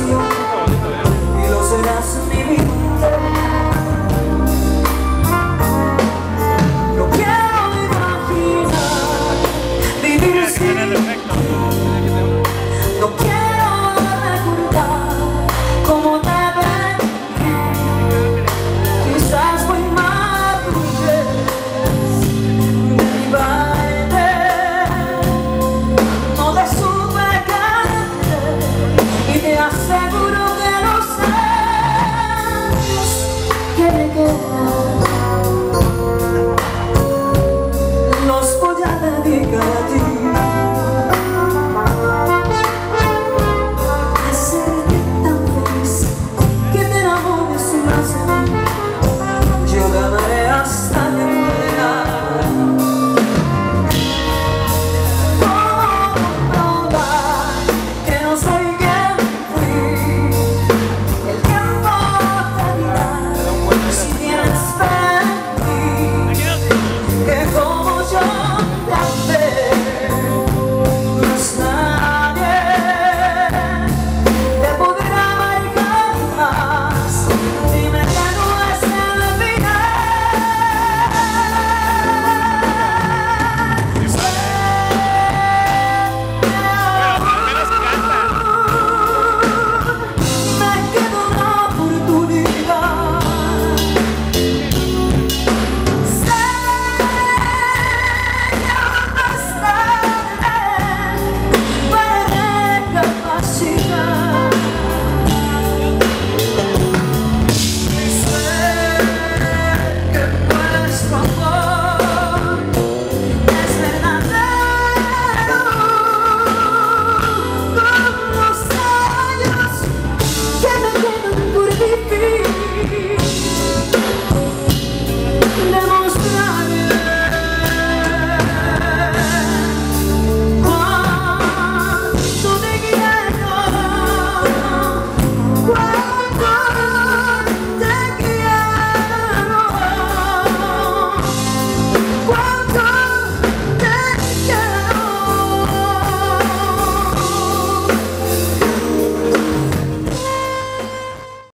pasión y